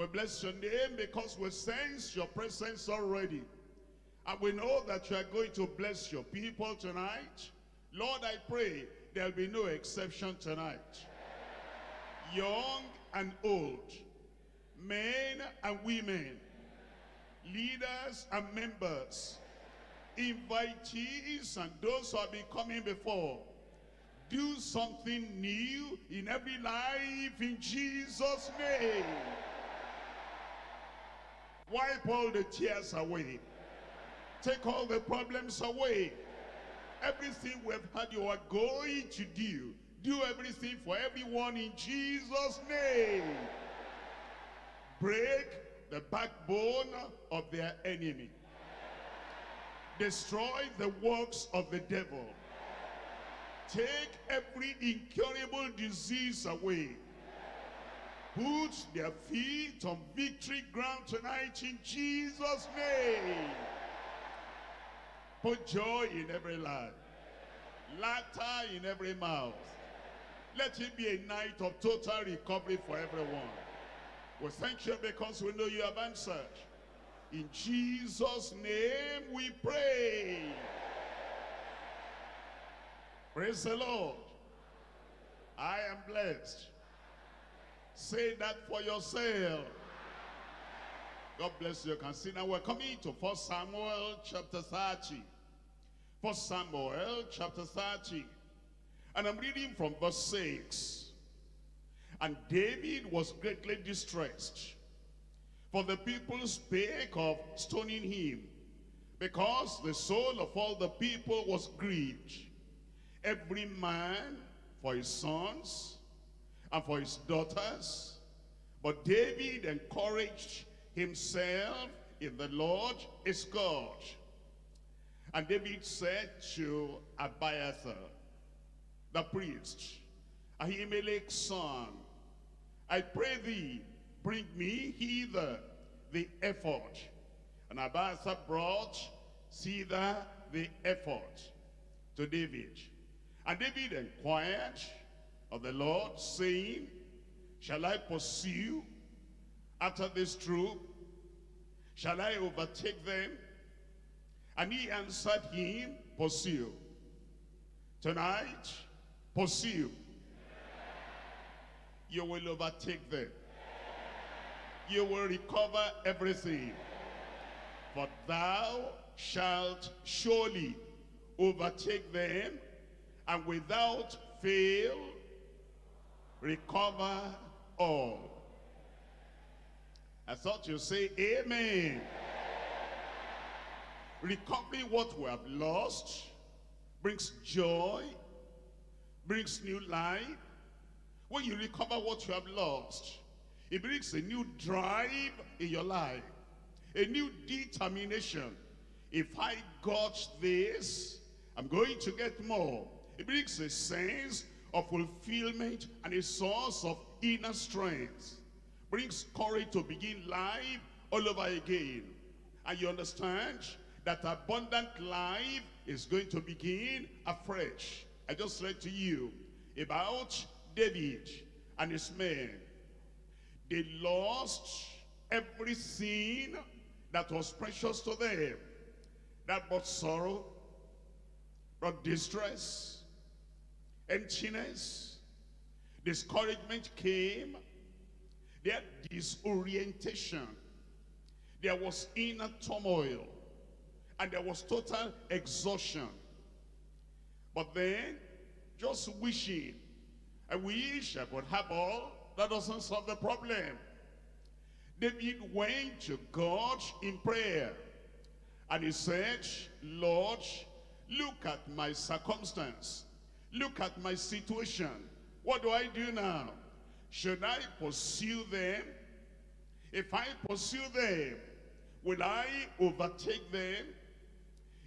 We bless your name because we sense your presence already. And we know that you are going to bless your people tonight. Lord, I pray there'll be no exception tonight. Young and old, men and women, leaders and members, invitees and those who have been coming before. Do something new in every life in Jesus' name. Wipe all the tears away. Take all the problems away. Everything we've had you are going to do. Do everything for everyone in Jesus' name. Break the backbone of their enemy. Destroy the works of the devil. Take every incurable disease away. Put their feet on victory ground tonight in Jesus' name. Put joy in every life. Laughter in every mouth. Let it be a night of total recovery for everyone. We thank you because we know you have answered. In Jesus' name we pray. Praise the Lord. I am blessed. Say that for yourself. God bless you. You can see now we're coming to 1 Samuel chapter 30. 1 Samuel chapter 30. And I'm reading from verse 6. And David was greatly distressed, for the people spake of stoning him, because the soul of all the people was grieved, every man for his sons and for his daughters. But David encouraged himself in the Lord his God. And David said to Abiathar, the priest, Ahimelech's son, I pray thee, bring me hither the ephod. And Abiathar brought thither the ephod to David. And David inquired of the Lord, saying, Shall I pursue after this troop? Shall I overtake them? And he answered him, Pursue. Tonight, pursue. You will overtake them. You will recover everything. For thou shalt surely overtake them, and without fail recover all. I thought you'd say amen. Recovering what we have lost brings joy, brings new life. When you recover what you have lost, it brings a new drive in your life, a new determination. If I got this, I'm going to get more. It brings a sense of fulfillment and a source of inner strength. Brings courage to begin life all over again. And you understand that abundant life is going to begin afresh. I just read to you about David and his men. They lost everything that was precious to them. That brought sorrow, brought distress, emptiness, discouragement came. Their disorientation. There was inner turmoil. And there was total exhaustion. But then, just wishing, I wish I could have all, that doesn't solve the problem. David went to God in prayer. And he said, Lord, look at my circumstance. Look at my situation. What do I do now? Should I pursue them? If I pursue them, will I overtake them?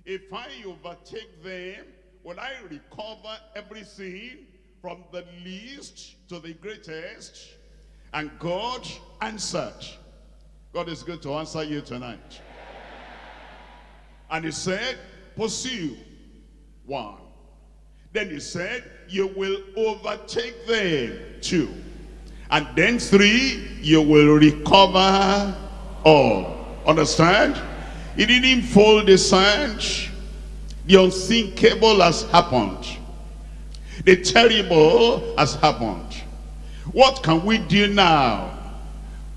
If I overtake them, will I recover everything from the least to the greatest? And God answered. God is going to answer you tonight. And he said, pursue one. Then he said, you will overtake them too. And then three, you will recover all. Understand? He didn't fold the sand. The unthinkable has happened. The terrible has happened. What can we do now?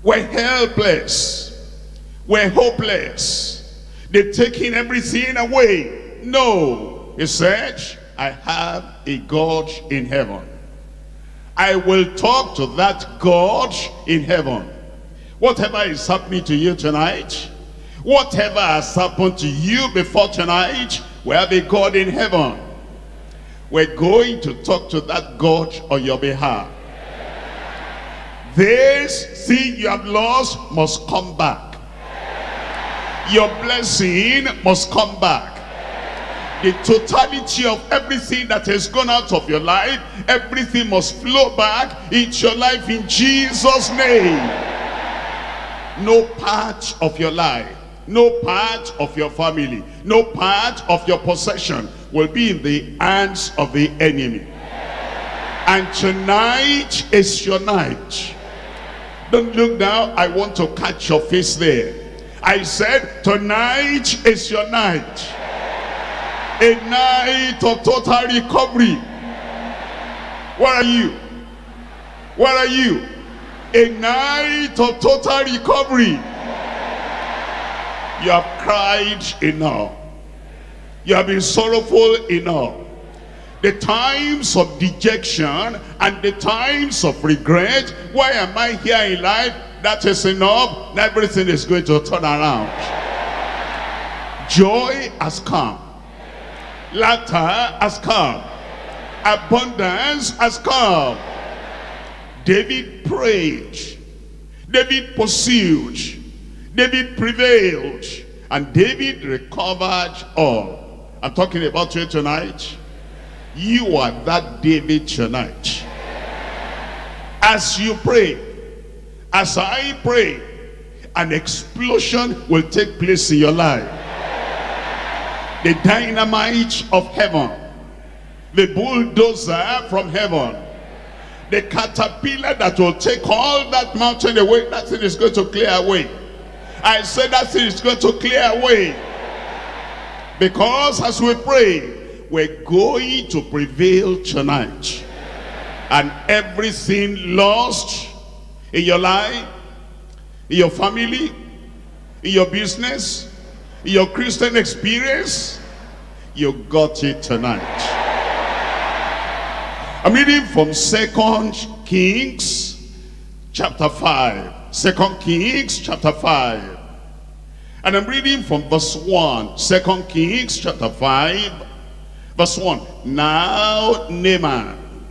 We're helpless. We're hopeless. They're taking everything away. No. He said, I have a God in heaven. I will talk to that God in heaven. Whatever is happening to you tonight, whatever has happened to you before tonight, we have a God in heaven. We're going to talk to that God on your behalf. This thing you have lost must come back. Your blessing must come back. The totality of everything that has gone out of your life, everything must flow back into your life in Jesus' name. No part of your life no part of your family, no part of your possession will be in the hands of the enemy. And tonight is your night. Don't look now, I want to catch your face there. I said, tonight is your night. A night of total recovery. Where are you? Where are you? A night of total recovery. You have cried enough. You have been sorrowful enough. The times of dejection and the times of regret. Why am I here in life? That is enough. Everything is going to turn around. Joy has come. Laughter has come. Abundance has come. David prayed. David pursued. David prevailed and David recovered all. I'm talking about you tonight. You are that David tonight. As you pray, as I pray, an explosion will take place in your life. The dynamite of heaven, the bulldozer from heaven, the caterpillar that will take all that mountain away, that thing is going to clear away. I said that thing is going to clear away. Because as we pray, we're going to prevail tonight. And everything lost in your life, in your family, in your business, in your Christian experience, you got it tonight. I'm reading from Second Kings chapter 5. Second Kings chapter 5. And I'm reading from verse 1. Second Kings chapter 5. Verse 1. Now Naaman,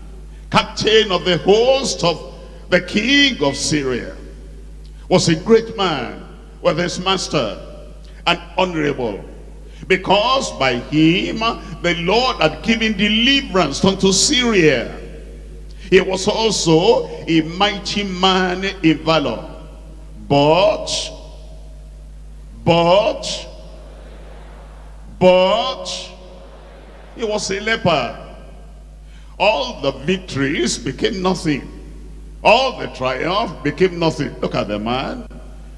captain of the host of the king of Syria, was a great man with his master and honorable. Because by him the Lord had given deliverance unto Syria. He was also a mighty man in valor. But, but, but, he was a leper. All the victories became nothing. All the triumph became nothing. Look at the man.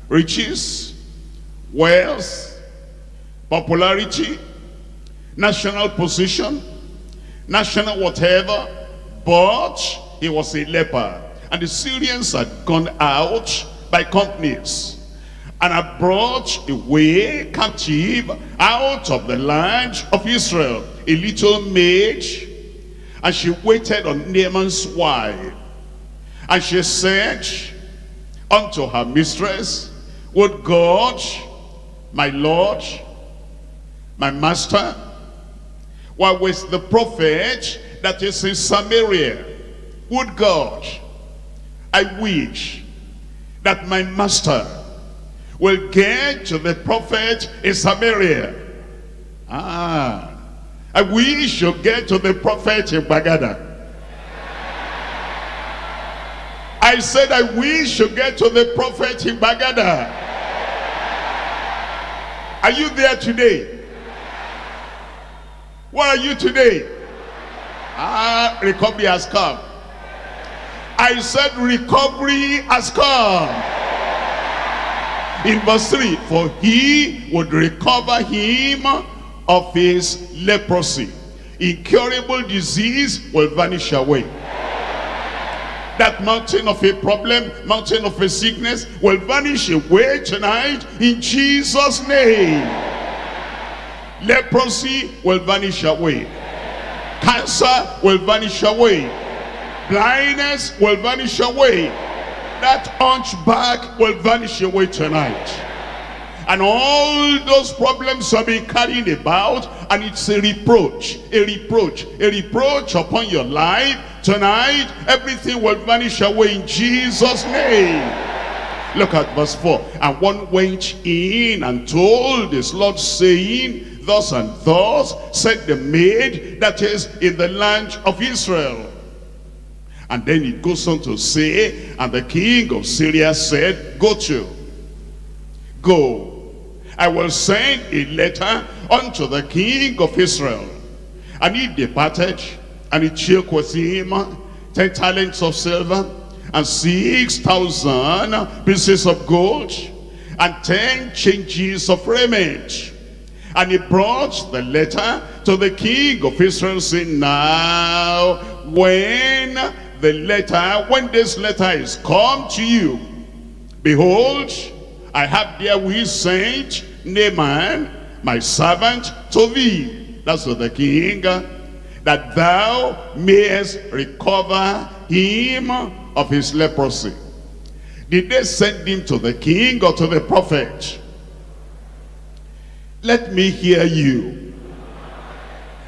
Riches, wealth, popularity, national position, national whatever. But he was a leper. And the Syrians had gone out by companies and have brought away captive out of the land of Israel a little maid and she waited on Naaman's wife and she said unto her mistress would God my Lord my master while with the prophet that is in Samaria would God I wish that my master will get to the prophet in Samaria. Ah, I wish you get to the prophet in Gbagada. I said I wish you get to the prophet in Gbagada. Are you there today? Where are you today? Ah, recovery has come. I said recovery has come. In verse 3, for he would recover him of his leprosy. Incurable disease will vanish away. That mountain of a problem, mountain of a sickness will vanish away tonight in Jesus' name. Leprosy will vanish away. Cancer will vanish away. Blindness will vanish away. That hunchback will vanish away tonight. And all those problems have been carried about and it's a reproach, a reproach, a reproach upon your life. Tonight, everything will vanish away in Jesus' name. Look at verse 4. And one went in and told his Lord, saying, Thus and thus said the maid that is in the land of Israel. And then it goes on to say, And the king of Syria said, Go to, go, I will send a letter unto the king of Israel. And he departed, and he took with him ten talents of silver, and six thousand pieces of gold, and ten changes of raiment. And he brought the letter to the king of Israel, saying, Now, when the letter, when this letter is come to you, behold, I have there therewith sent Naaman, my servant, to thee. That's what the king, uh, that thou mayest recover him of his leprosy. Did they send him to the king or to the prophet? Let me hear you.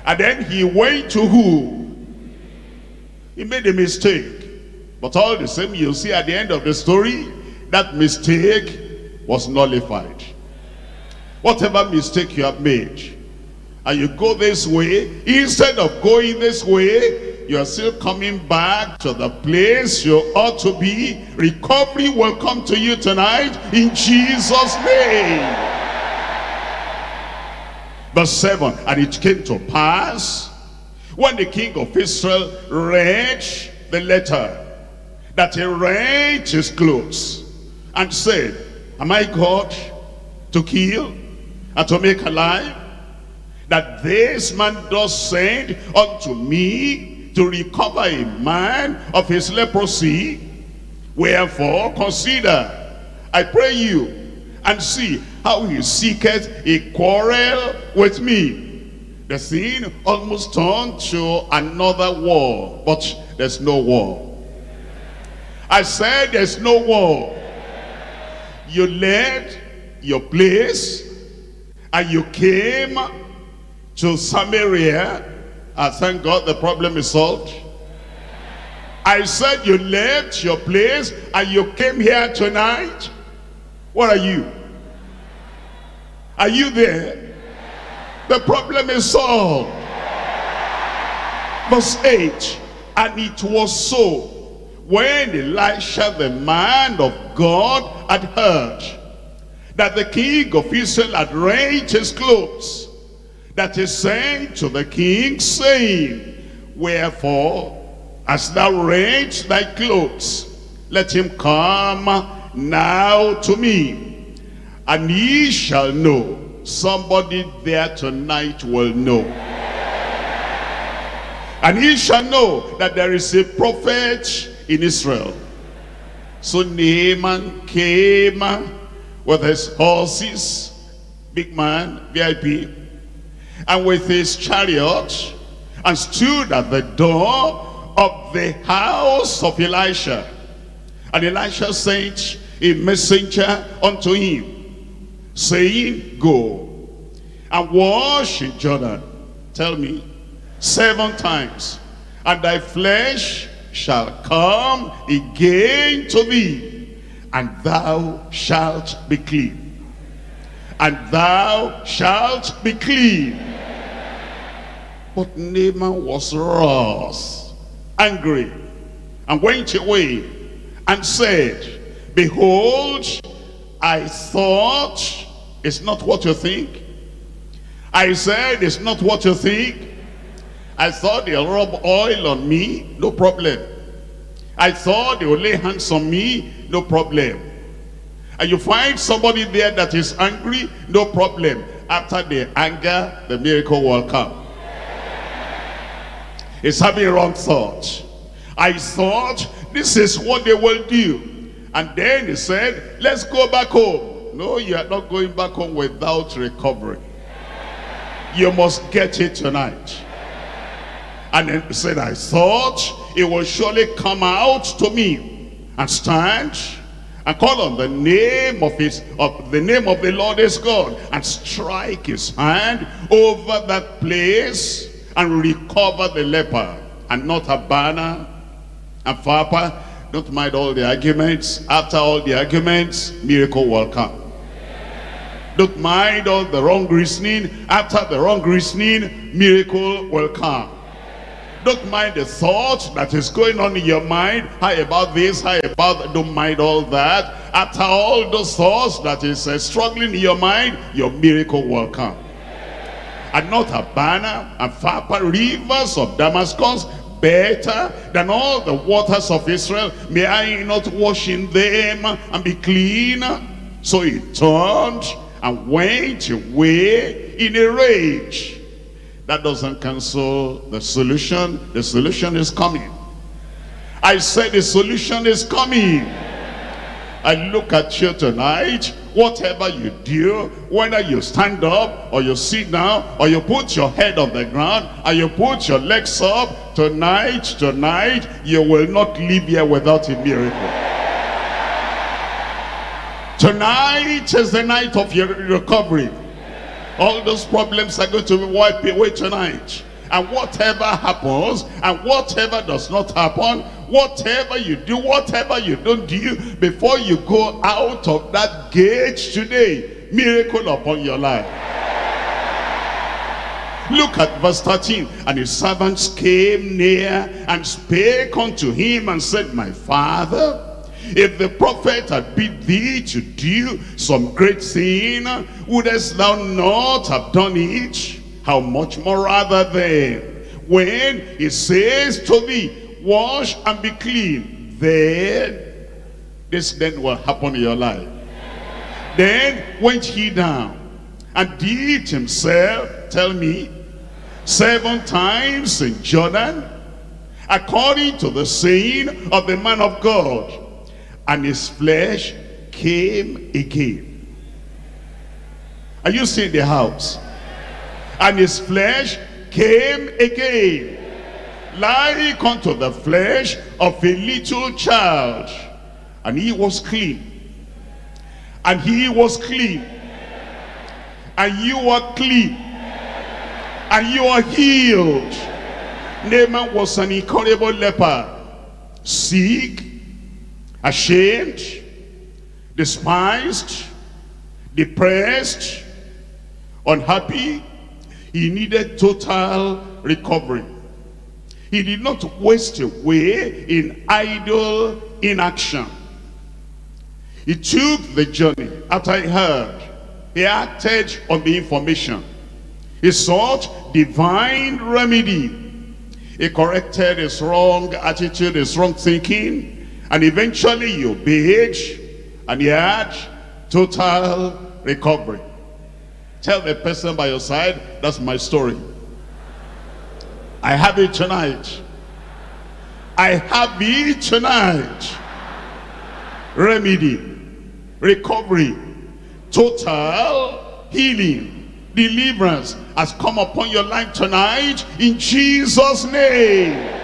And then he went to who? He made a mistake. But all the same, you see at the end of the story, that mistake was nullified. Whatever mistake you have made, and you go this way, instead of going this way, you are still coming back to the place you ought to be. Recovery will come to you tonight in Jesus' name. Verse 7, And it came to pass, when the king of Israel read the letter, that he rent his clothes, and said, Am I God to kill and to make alive? That this man does send unto me to recover a man of his leprosy. Wherefore consider, I pray you, and see how he seeketh a quarrel with me. The scene almost turned to another war, but there's no war. I said there's no war. You left your place and you came to Samaria, I thank God the problem is solved. I said you left your place and you came here tonight. What are you? Are you there? The problem is solved. Verse 8, and it was so when Elisha the man of God had heard that the king of Israel had rent his clothes, that he sent to the king, saying, Wherefore, as thou rent thy clothes, let him come now to me, and ye shall know. Somebody there tonight will know. And he shall know that there is a prophet in Israel. So Naaman came with his horses, big man, VIP, and with his chariot, and stood at the door of the house of Elisha. And Elisha sent a messenger unto him, saying, Go and wash in Jordan. Tell me, seven times, and thy flesh shall come again to thee, and thou shalt be clean. And thou shalt be clean. But Naaman was wroth, angry, and went away, and said, Behold, I thought it's not what you think. I said it's not what you think. I saw they'll rub oil on me, no problem. I saw they would lay hands on me, no problem. And you find somebody there that is angry, no problem. After the anger, the miracle will come. He's having wrong thought. I thought this is what they will do. And then he said, let's go back home. No, you are not going back home without recovery. You must get it tonight. And then he said, I thought it will surely come out to me and stand and call on the name of his of the name of the Lord is God and strike his hand over that place and recover the leper and not Abana and Pharpar don't mind all the arguments. After all the arguments miracle will come. Don't mind all the wrong reasoning. After the wrong reasoning miracle will come don't mind the thought that is going on in your mind. How about this? How about that? Don't mind all that. After all those thoughts that is uh, struggling in your mind, your miracle will come. And not Abana and far rivers of Damascus better than all the waters of Israel. May I not wash in them and be clean? So he turned and went away in a rage. That doesn't cancel the solution. The solution is coming. I said the solution is coming. I look at you tonight, whatever you do, whether you stand up or you sit down or you put your head on the ground and you put your legs up, tonight, tonight, you will not leave here without a miracle. Tonight is the night of your recovery. All those problems are going to be wiped away tonight. And whatever happens, and whatever does not happen, whatever you do, whatever you don't do, before you go out of that gate today, miracle upon your life. Look at verse 13. And his servants came near and spake unto him and said, My father, if the prophet had bid thee to do some great thing, wouldest thou not have done it? How much more rather then, when he says to thee, wash and be clean, then this then will happen in your life. Then went he down and did himself, tell me, seven times in Jordan, according to the saying of the man of God and his flesh came again. Are you seeing the house? And his flesh came again. Like unto the flesh of a little child. And he was clean. And he was clean. And you are clean. And you are healed. Naaman was an incurable leper. Sick ashamed, despised, depressed, unhappy. He needed total recovery. He did not waste away in idle inaction. He took the journey after he heard. He acted on the information. He sought divine remedy. He corrected his wrong attitude, his wrong thinking, and eventually you obeyed and you had total recovery. Tell the person by your side, that's my story. I have it tonight. I have it tonight. Remedy, recovery, total healing, deliverance has come upon your life tonight in Jesus' name.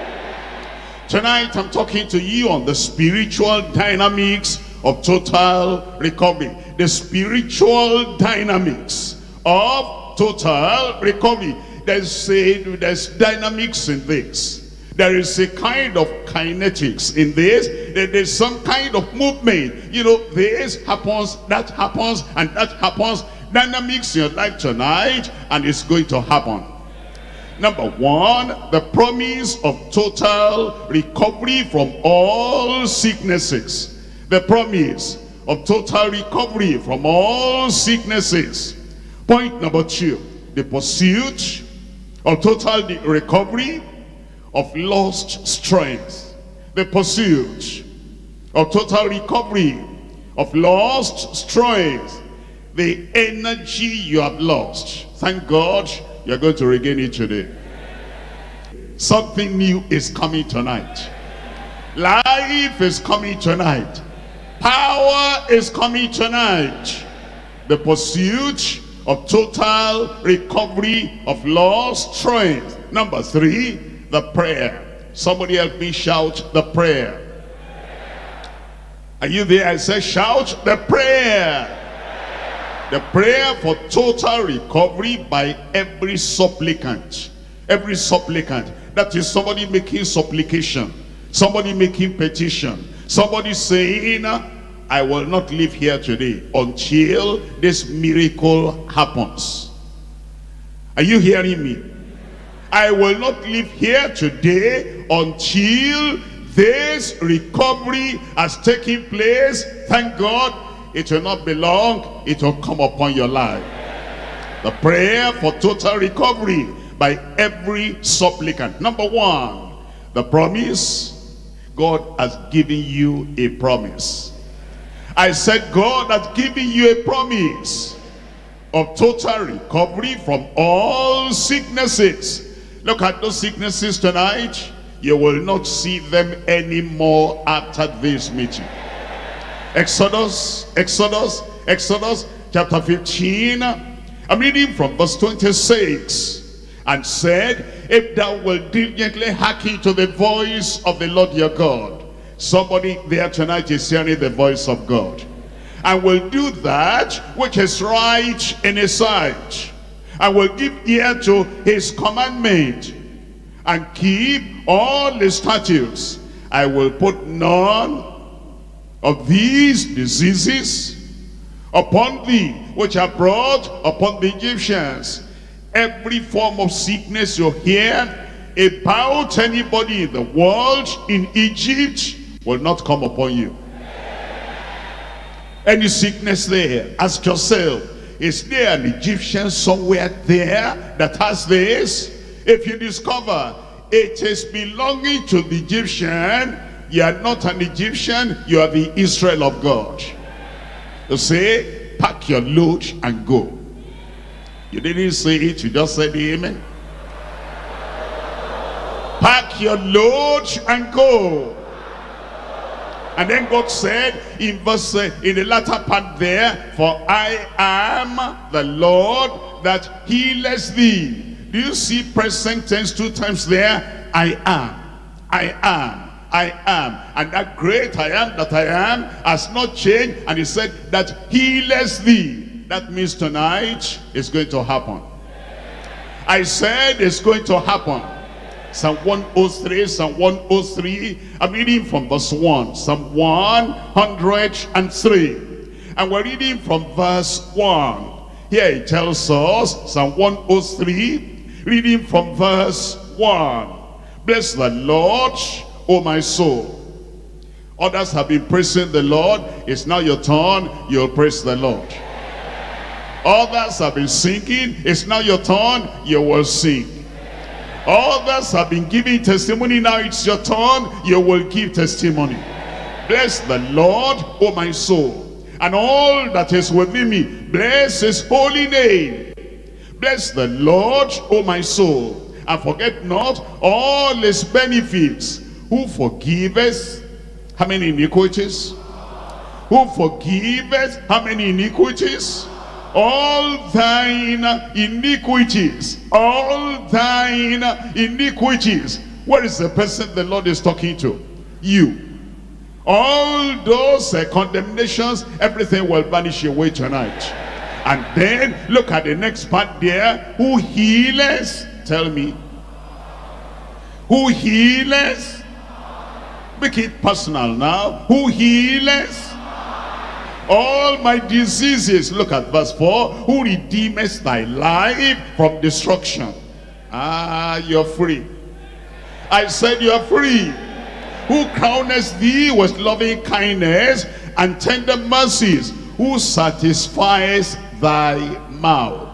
Tonight I'm talking to you on the spiritual dynamics of total recovery. The spiritual dynamics of total recovery. There's, a, there's dynamics in this. There is a kind of kinetics in this. There's some kind of movement. You know, this happens, that happens, and that happens. Dynamics in your life tonight, and it's going to happen. Number one, the promise of total recovery from all sicknesses. The promise of total recovery from all sicknesses. Point number two, the pursuit of total recovery of lost strength. the pursuit of total recovery of lost strength, the energy you have lost. Thank God you're going to regain it today. Something new is coming tonight. Life is coming tonight. Power is coming tonight. The pursuit of total recovery of lost strength. Number three, the prayer. Somebody help me shout the prayer. Are you there? I said shout the prayer. The prayer for total recovery by every supplicant. Every supplicant. That is somebody making supplication. Somebody making petition. Somebody saying, I will not live here today until this miracle happens. Are you hearing me? I will not live here today until this recovery has taken place. Thank God it will not be long. It will come upon your life. The prayer for total recovery by every supplicant. Number one, the promise. God has given you a promise. I said God has given you a promise of total recovery from all sicknesses. Look at those sicknesses tonight. You will not see them anymore after this meeting. Exodus, Exodus, Exodus chapter 15. I'm reading from verse 26. And said, if thou wilt diligently hearken to the voice of the Lord your God. Somebody there tonight is hearing the voice of God. And will do that which is right in his sight. And will give ear to his commandment. And keep all his statutes. I will put none of these diseases upon thee, which are brought upon the Egyptians. Every form of sickness you hear about anybody in the world, in Egypt, will not come upon you. Any sickness there, ask yourself, is there an Egyptian somewhere there that has this? If you discover it is belonging to the Egyptian, you are not an Egyptian, you are the Israel of God. You say, pack your load and go. You didn't say it, you just said amen. Pack your load and go. And then God said in verse uh, in the latter part there, for I am the Lord that healeth thee. Do you see present tense two times there? I am. I am. I am. And that great I am that I am has not changed. And he said that healeth thee. That means tonight it's going to happen. I said it's going to happen. Psalm 103, Psalm 103. I'm reading from verse 1. Psalm 103. And we're reading from verse 1. Here it tells us, Psalm 103, reading from verse 1. Bless the Lord, O my soul. Others have been praising the Lord. It's now your turn. You'll praise the Lord. Others have been singing. It's now your turn. You will sing. Others have been giving testimony. Now it's your turn. You will give testimony. Bless the Lord, O my soul. And all that is within me. Bless his holy name. Bless the Lord, O my soul. And forget not all his benefits. Who forgiveth how many iniquities? Who forgiveth how many iniquities? all thine iniquities, all thine iniquities. Where is the person the Lord is talking to? You. All those uh, condemnations, everything will vanish away tonight. And then look at the next part there. Who healeth? Tell me. Who healeth? Make it personal now. Who healeth? all my diseases. Look at verse 4. Who redeemeth thy life from destruction. Ah, you're free. I said you're free. Who crowneth thee with loving kindness and tender mercies. Who satisfies thy mouth.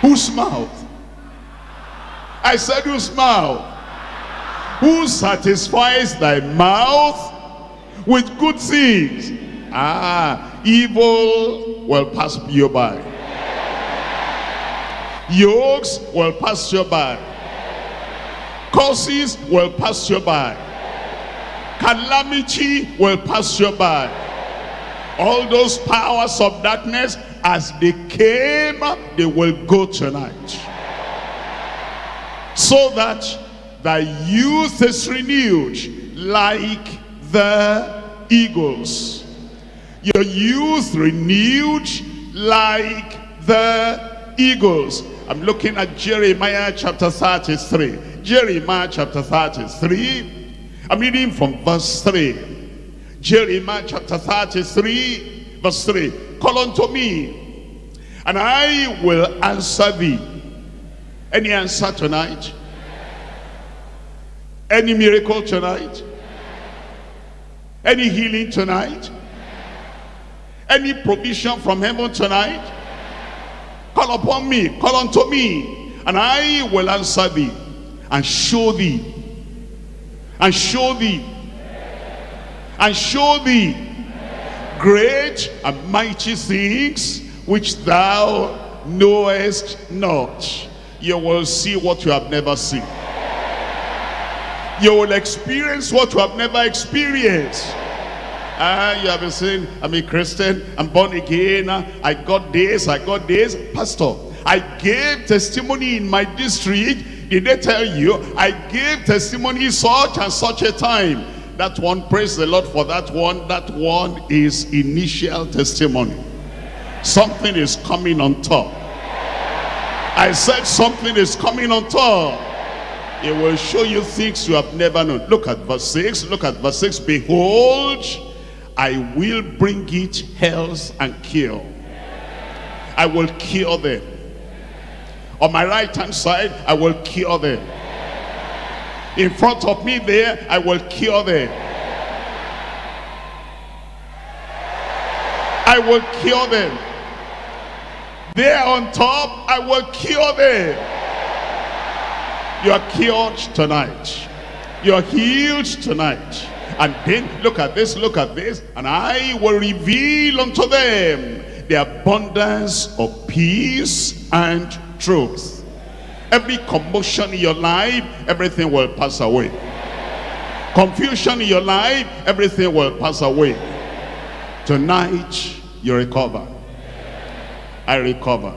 Whose mouth? I said, whose mouth? Who satisfies thy mouth with good things? Ah, evil will pass you by. Yokes will pass you by. Curses will pass you by. Calamity will pass you by. All those powers of darkness, as they came, they will go tonight. So that thy youth is renewed like the eagles. Your youth renewed like the eagles. I'm looking at Jeremiah chapter 33. Jeremiah chapter 33. I'm reading from verse 3. Jeremiah chapter 33, verse 3. Call unto me, and I will answer thee. Any answer tonight? Any miracle tonight? Any healing tonight? Any provision from heaven tonight? Call upon me, call unto me, and I will answer thee, and show thee, and show thee, and show thee great and mighty things which thou knowest not. You will see what you have never seen. You will experience what you have never experienced. Ah, you have been saying, I'm a Christian, I'm born again, I got this, I got this. Pastor, I gave testimony in my district. Did they tell you? I gave testimony such and such a time. That one, praise the Lord for that one. That one is initial testimony. Something is coming on top. I said something is coming on top. It will show you things you have never known. Look at verse 6. Look at verse 6. Behold, I will bring it health and cure. I will cure them. On my right hand side, I will cure them. In front of me there, I will cure them. I will cure them. There on top, I will cure them. You are cured tonight. You are healed tonight. And then look at this, look at this. And I will reveal unto them the abundance of peace and truth. Every commotion in your life, everything will pass away. Confusion in your life, everything will pass away. Tonight, you recover. I recover.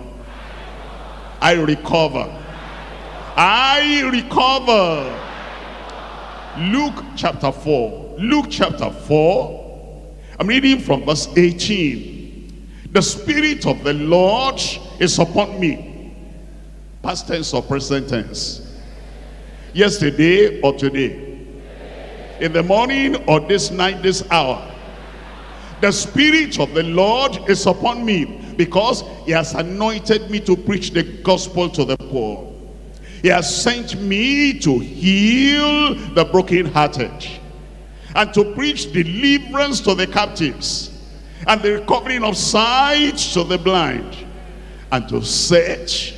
I recover. I recover. Luke chapter 4. Luke chapter 4. I'm reading from verse 18. The Spirit of the Lord is upon me. Past tense or present tense. Yesterday or today. In the morning or this night, this hour. The Spirit of the Lord is upon me because he has anointed me to preach the gospel to the poor. He has sent me to heal the brokenhearted and to preach deliverance to the captives and the recovering of sight to the blind and to set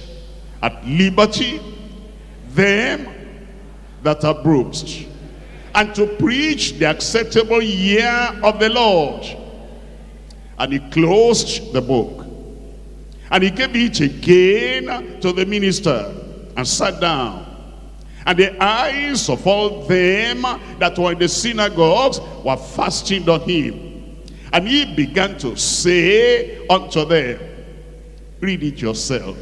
at liberty them that are bruised and to preach the acceptable year of the Lord. And he closed the book. And he gave it again to the minister and sat down. And the eyes of all them that were in the synagogues were fastened on him. And he began to say unto them, read it yourself.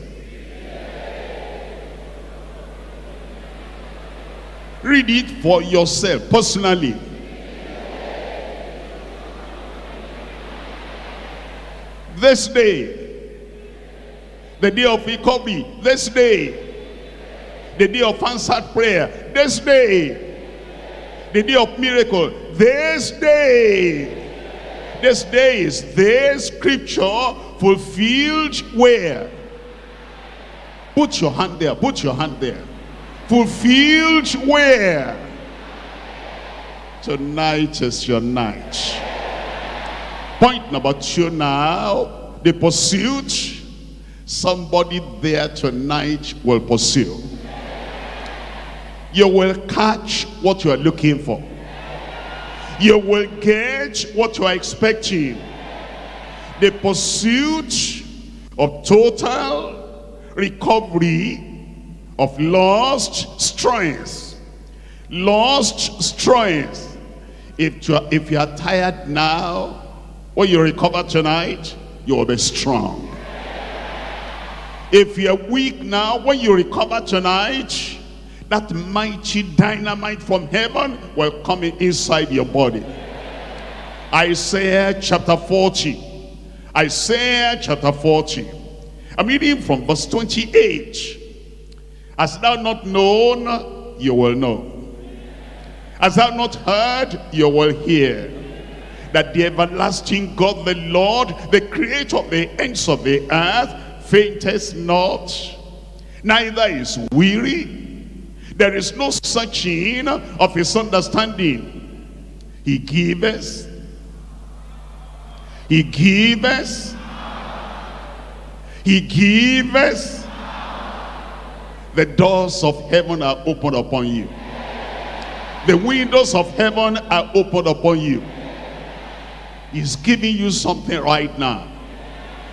Read it for yourself, personally. This day, the day of recovery, this day, the day of answered prayer, this day, the day of miracle, this day. This day is this scripture fulfilled where? Put your hand there, put your hand there. Fulfilled where? Tonight is your night. Point number two now, the pursuit. Somebody there tonight will pursue. you will catch what you are looking for. You will get what you are expecting. The pursuit of total recovery of lost strength. Lost strength. If you, are, if you are tired now, when you recover tonight, you will be strong. If you're weak now, when you recover tonight, that mighty dynamite from heaven will come inside your body. Isaiah chapter 40. Isaiah chapter 40. I'm reading from verse 28. As thou not known, you will know. As thou not heard, you will hear. That the everlasting God, the Lord, the creator of the ends of the earth, fainteth not, neither is weary. There is no searching of his understanding. He giveth, he giveth, he giveth. The doors of heaven are opened upon you. The windows of heaven are opened upon you. He's giving you something right now.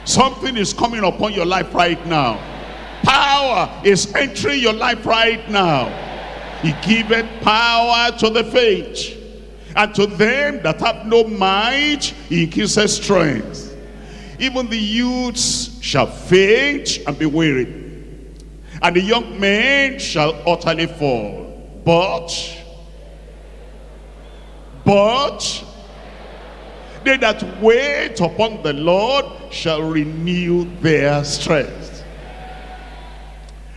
Something is coming upon your life right now. Power is entering your life right now. He giveth power to the faint. And to them that have no might, he gives strength. Even the youths shall faint and be weary. And the young men shall utterly fall. But, but, they that wait upon the Lord shall renew their strength.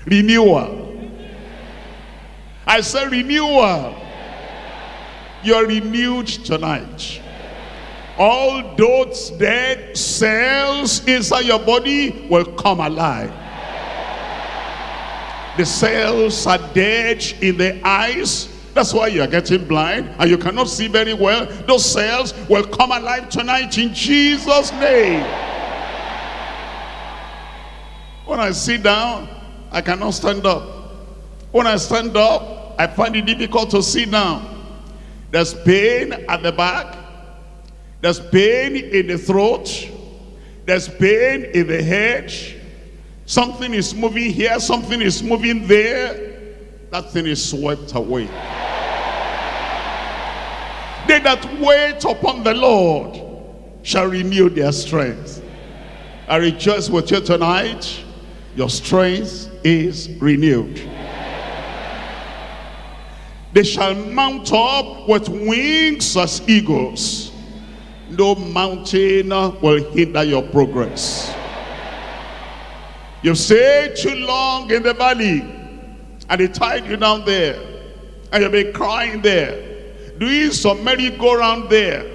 Renewal. I say renewal. You're renewed tonight. All those dead cells inside your body will come alive. The cells are dead in the eyes. That's why you are getting blind and you cannot see very well. Those cells will come alive tonight in Jesus' name. When I sit down, I cannot stand up. When I stand up, I find it difficult to sit down. There's pain at the back. There's pain in the throat. There's pain in the head. Something is moving here, something is moving there. That thing is swept away. They that wait upon the Lord shall renew their strength. I rejoice with you tonight. Your strength is renewed. They shall mount up with wings as eagles. No mountain uh, will hinder your progress. You've stayed too long in the valley and they tied you down there and you've been crying there. Doing some merry-go-round there.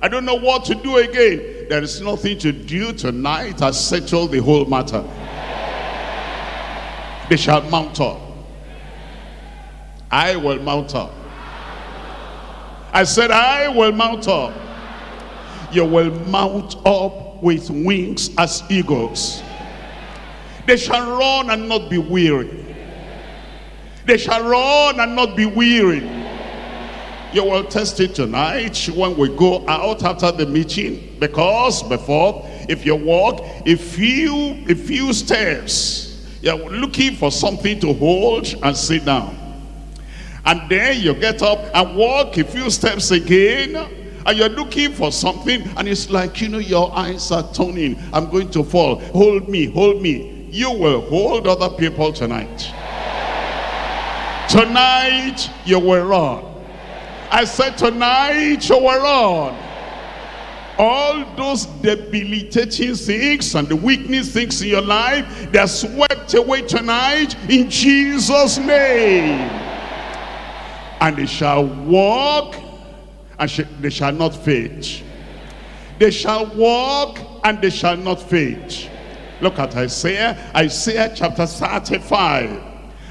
I don't know what to do again. There is nothing to do tonight. I settle the whole matter. They shall mount up. I will mount up. I said, I will mount up. You will mount up with wings as eagles. They shall run and not be weary. They shall run and not be weary. You will test it tonight when we go out after the meeting. Because before, if you walk a few, a few steps, you're looking for something to hold and sit down. And then you get up and walk a few steps again and you're looking for something and it's like, you know, your eyes are turning. I'm going to fall. Hold me, hold me. You will hold other people tonight. Tonight, you will run. I said tonight, you will run. All those debilitating things and the weakness things in your life, they're swept away tonight in Jesus' name and they shall walk and sh they shall not faint. They shall walk and they shall not faint. Look at Isaiah, Isaiah chapter 35.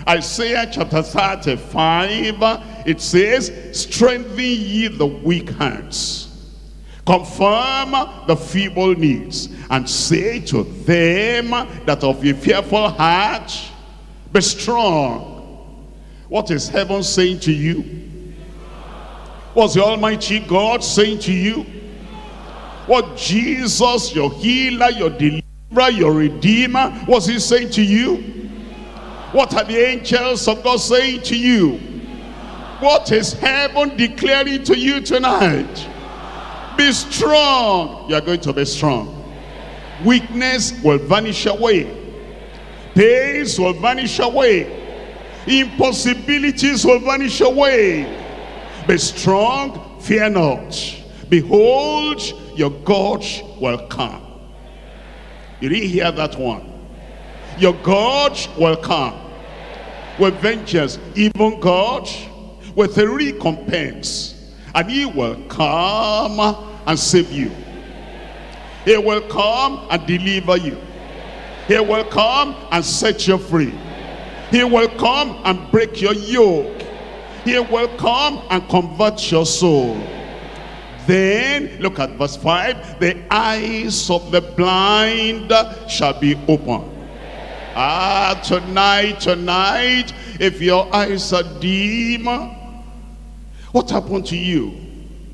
Isaiah chapter 35, it says, Strengthen ye the weak hands, confirm the feeble knees, and say to them that of a fearful heart, Be strong, What is heaven saying to you? What's the Almighty God saying to you? What Jesus, your healer, your deliverer, your redeemer, what's he saying to you? What are the angels of God saying to you? What is heaven declaring to you tonight? Be strong. You are going to be strong. Weakness will vanish away. Pains will vanish away. Impossibilities will vanish away. Be strong, fear not. Behold, your God will come. Didn't hear that one. Your God will come with vengeance, even God with a recompense. And he will come and save you. He will come and deliver you. He will come and set you free. He will come and break your yoke. He will come and convert your soul. Then, look at verse 5. The eyes of the blind shall be opened. Ah, tonight, tonight, if your eyes are dim, what happened to you?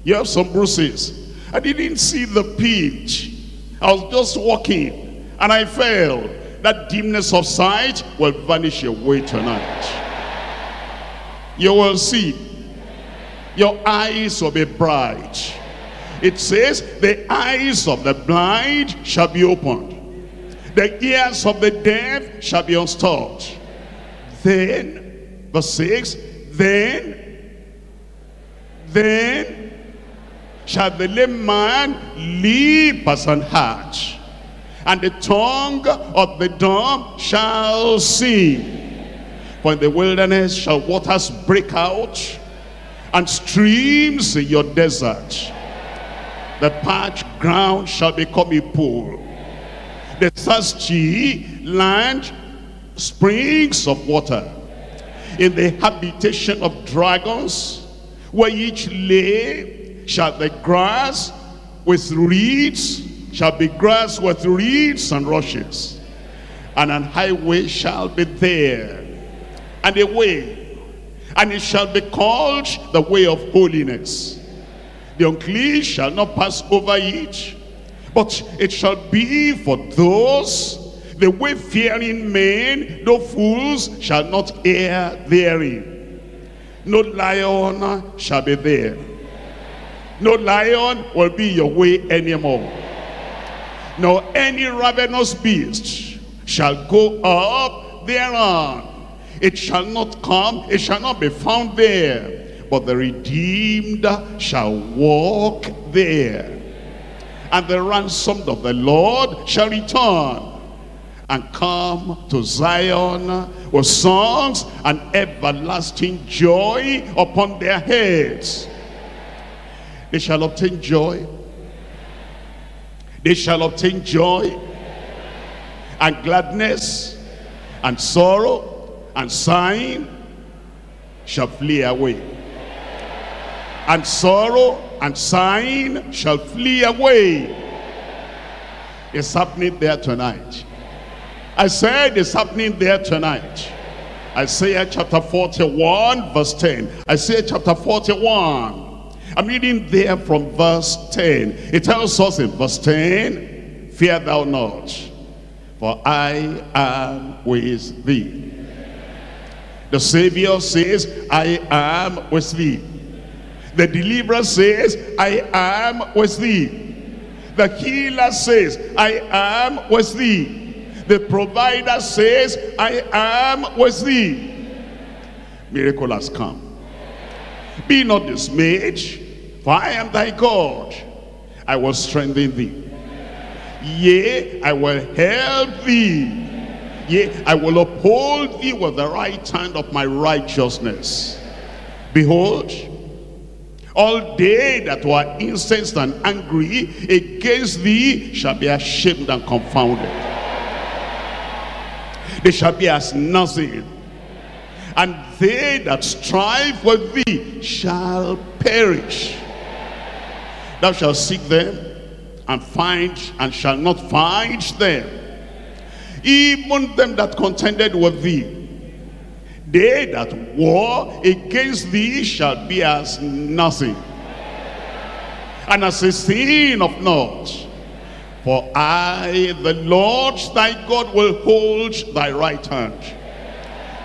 You have some bruises. I didn't see the pitch. I was just walking and I fell. That dimness of sight will vanish away tonight. You will see. Your eyes will be bright. It says, the eyes of the blind shall be opened. The ears of the deaf shall be unstopped. Then, verse 6, then, then shall the lame man leap as an hatch, and the tongue of the dumb shall sing. For in the wilderness shall waters break out, and streams in your desert. The parched ground shall become a pool. The thirsty land springs of water. In the habitation of dragons, where each lay, shall the grass with reeds, shall be grass with reeds and rushes. And an highway shall be there, and a way, and it shall be called the way of holiness. The unclean shall not pass over it, but it shall be for those, the wayfaring men, no fools shall not err therein. No lion shall be there. No lion will be your way anymore. Nor any ravenous beast shall go up thereon. It shall not come, it shall not be found there but the redeemed shall walk there. And the ransomed of the Lord shall return and come to Zion with songs and everlasting joy upon their heads. They shall obtain joy. They shall obtain joy and gladness and sorrow and sighing shall flee away and sorrow and sighing shall flee away. It's happening there tonight. I said it's happening there tonight. Isaiah chapter 41 verse 10. Isaiah chapter 41. I'm reading there from verse 10. It tells us in verse 10, Fear thou not, for I am with thee. The Savior says, I am with thee. The deliverer says, I am with thee. The healer says, I am with thee. The provider says, I am with thee. Miracle has come. Be not dismayed, for I am thy God. I will strengthen thee. Yea, I will help thee. Yea, I will uphold thee with the right hand of my righteousness. Behold, all they that were incensed and angry against thee shall be ashamed and confounded. They shall be as nothing. And they that strive with thee shall perish. Thou shalt seek them and find and shall not find them. Even them that contended with thee, They that war against thee shall be as nothing. And as a sin of naught. For I, the Lord thy God, will hold thy right hand,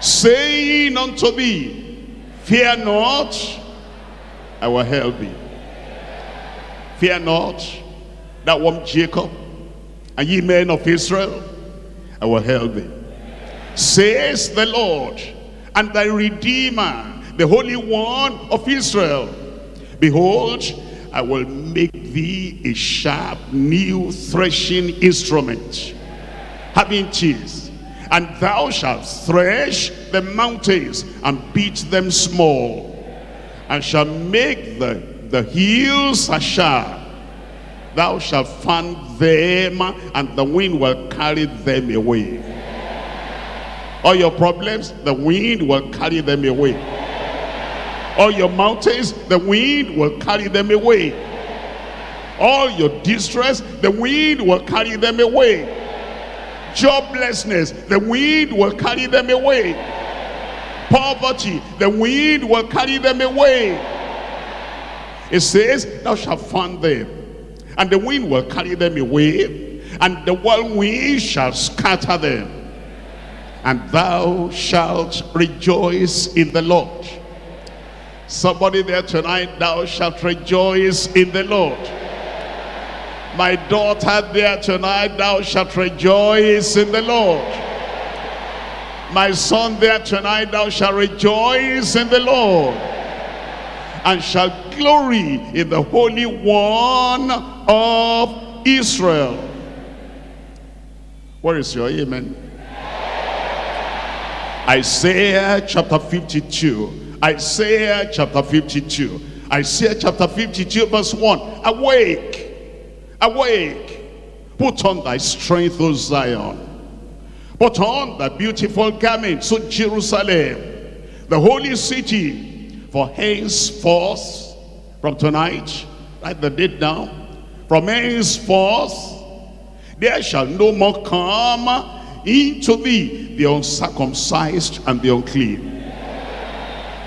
saying unto thee, Fear not, I will help thee. Fear not, that one Jacob, and ye men of Israel, I will help thee. Says the Lord, and thy Redeemer, the Holy One of Israel. Behold, I will make thee a sharp new threshing instrument, having teeth, and thou shalt thresh the mountains and beat them small, and shall make the, the hills a sharp. Thou shalt fan them, and the wind will carry them away. All your problems, the wind will carry them away. All your mountains, the wind will carry them away. All your distress, the wind will carry them away. Joblessness, the wind will carry them away. Poverty, the wind will carry them away. It says, thou shalt find them, and the wind will carry them away, and the whirlwind shall scatter them. And thou shalt rejoice in the Lord. Somebody there tonight, thou shalt rejoice in the Lord. My daughter there tonight, thou shalt rejoice in the Lord. My son there tonight, thou shalt rejoice in the Lord. And shall glory in the Holy One of Israel. Where is your amen? Isaiah chapter 52. Isaiah chapter 52. Isaiah chapter 52 verse 1. Awake, awake, put on thy strength, O Zion. Put on the beautiful garments, O Jerusalem, the holy city. For henceforth, from tonight, write the date down. From henceforth, there shall no more come into thee the uncircumcised and the unclean.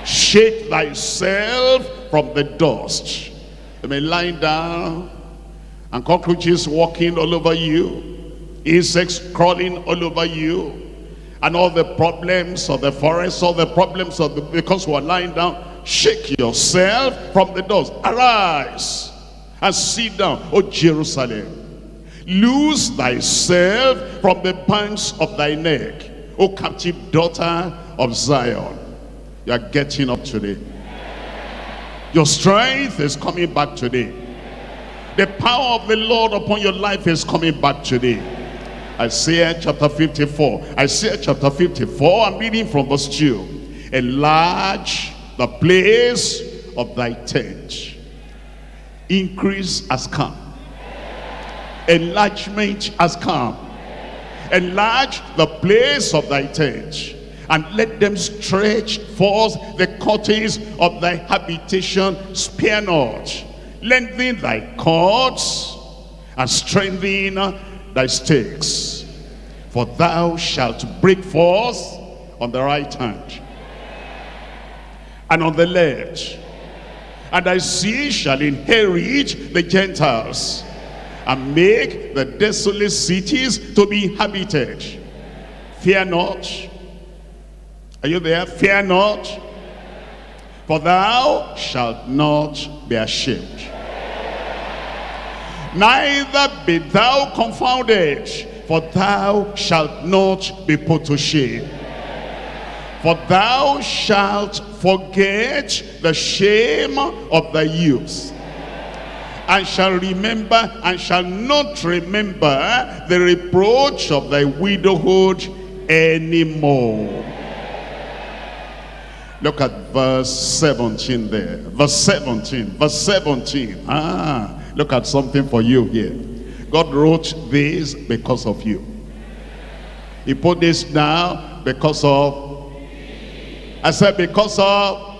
Shake thyself from the dust. You may lie down and cockroaches walking all over you, insects crawling all over you, and all the problems of the forest, all the problems of the, because we're lying down, shake yourself from the dust. Arise and sit down, O Jerusalem. Loose thyself from the bands of thy neck, O captive daughter of Zion. You are getting up today. Your strength is coming back today. The power of the Lord upon your life is coming back today. Isaiah chapter 54. Isaiah chapter 54, I'm reading from verse 2. Enlarge the place of thy tent. Increase has come enlargement has come. Enlarge the place of thy tent, and let them stretch forth the curtains of thy habitation, spare not. Lengthen thy cords, and strengthen thy stakes. For thou shalt break forth on the right hand, and on the left, and thy seed shall inherit the Gentiles and make the desolate cities to be habited. Fear not. Are you there? Fear not. For thou shalt not be ashamed. Neither be thou confounded, for thou shalt not be put to shame. For thou shalt forget the shame of the youth and shall remember and shall not remember the reproach of thy widowhood anymore. Look at verse 17 there. Verse 17. Verse 17. Ah, look at something for you here. God wrote this because of you. He put this down because of, I said because of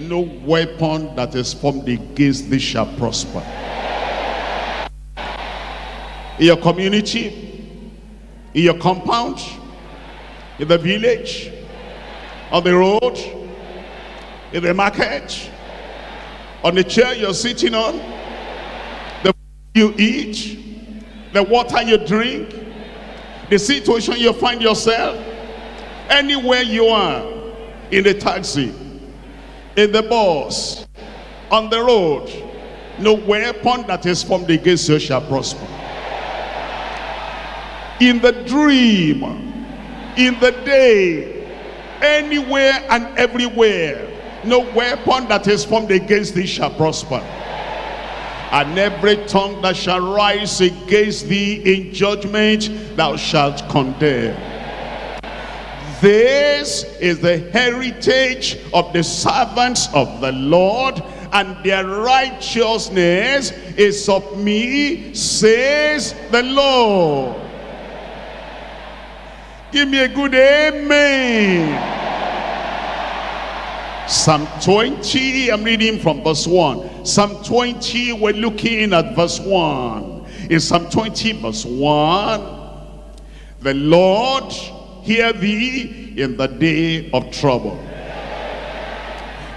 no weapon that is formed against thee shall prosper. In your community, in your compound, in the village, On the road, in the market, on the chair you're sitting on, the food you eat, the water you drink, the situation you find yourself, anywhere you are, in the taxi, in the bus, on the road, no weapon that is formed against you shall prosper. In the dream, in the day, anywhere and everywhere, no weapon that is formed against thee shall prosper. And every tongue that shall rise against thee in judgment, thou shalt condemn. This is the heritage of the servants of the Lord, and their righteousness is of me, says the Lord. Give me a good amen. Psalm 20, I'm reading from verse 1. Psalm 20, we're looking at verse 1. In Psalm 20, verse 1, the Lord hear thee in the day of trouble.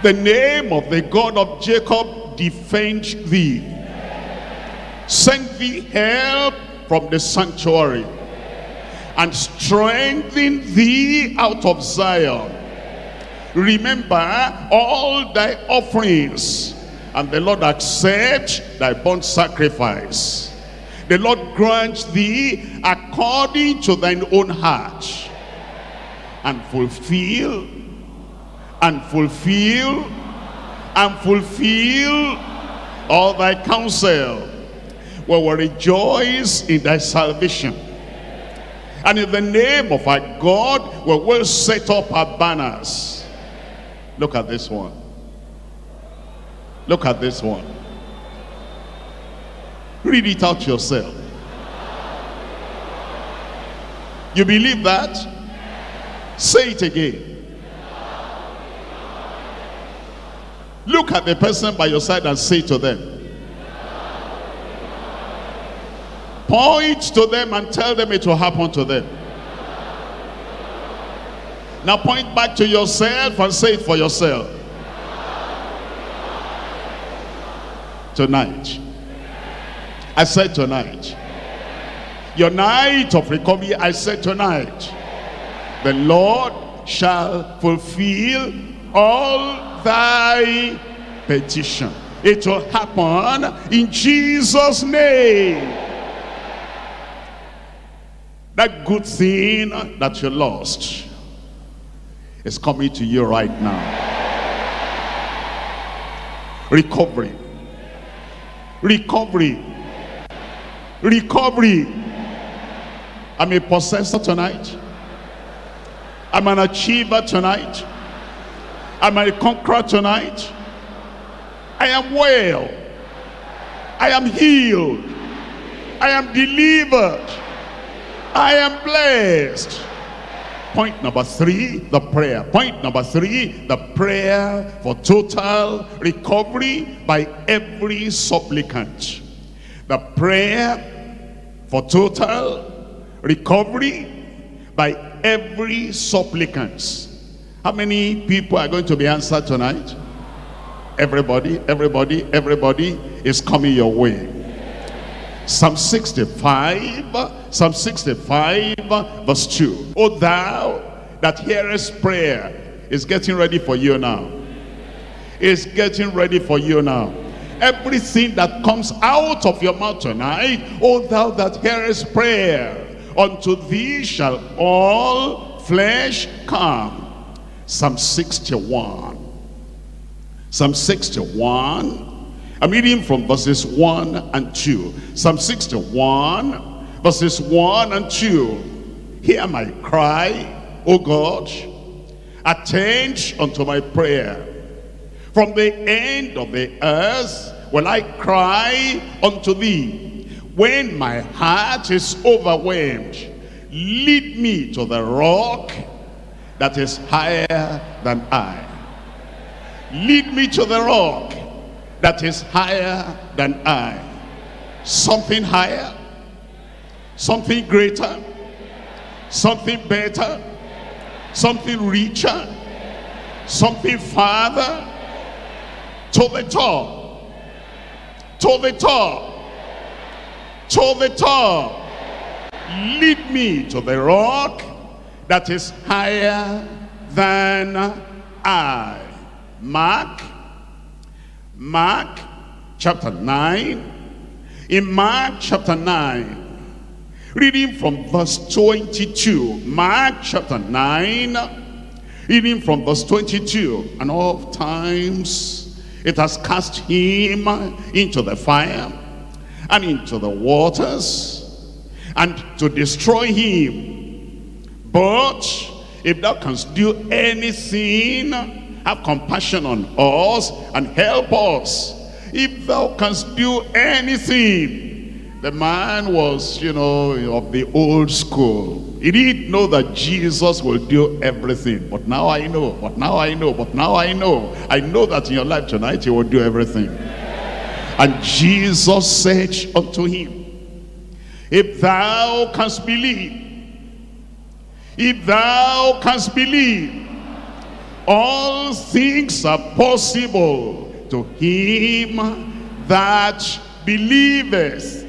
The name of the God of Jacob defend thee. Send thee help from the sanctuary and strengthen thee out of Zion remember all thy offerings and the Lord accept thy burnt sacrifice the Lord grant thee according to thine own heart and fulfill and fulfill and fulfill all thy counsel we will rejoice in thy salvation and in the name of our God we will set up our banners Look at this one. Look at this one. Read it out yourself. You believe that? Say it again. Look at the person by your side and say to them. Point to them and tell them it will happen to them. Now point back to yourself and say it for yourself. Tonight. I said tonight. Your night of recovery, I said tonight. The Lord shall fulfill all thy petition. It will happen in Jesus' name. That good thing that you lost is coming to you right now. Recovery. Recovery. Recovery. I'm a possessor tonight. I'm an achiever tonight. I'm a conqueror tonight. I am well. I am healed. I am delivered. I am blessed. Point number three, the prayer. Point number three, the prayer for total recovery by every supplicant. The prayer for total recovery by every supplicant. How many people are going to be answered tonight? Everybody, everybody, everybody is coming your way. Psalm 65, Psalm 65, verse 2. O thou that hearest prayer is getting ready for you now. Is getting ready for you now. Everything that comes out of your mouth tonight, O thou that hearest prayer, unto thee shall all flesh come. Psalm 61. Psalm 61 I'm reading from verses 1 and 2. Psalm 61, verses 1 and 2. Hear my cry, O God. Attend unto my prayer. From the end of the earth will I cry unto thee. When my heart is overwhelmed, lead me to the rock that is higher than I. Lead me to the rock that is higher than I. Something higher, something greater, something better, something richer, Something farther. To the top. To the top. To the top. Lead me to the rock that is higher than I. Mark. Mark chapter 9. In Mark chapter 9. Reading from verse 22. Mark chapter 9. Reading from verse 22. And oft times it has cast him into the fire and into the waters and to destroy him. But if thou canst do anything, have compassion on us and help us. If thou canst do anything, the man was, you know, of the old school. He didn't know that Jesus will do everything. But now I know, but now I know, but now I know. I know that in your life tonight, he will do everything. And Jesus said unto him, If thou canst believe, if thou canst believe, all things are possible to him that believeth.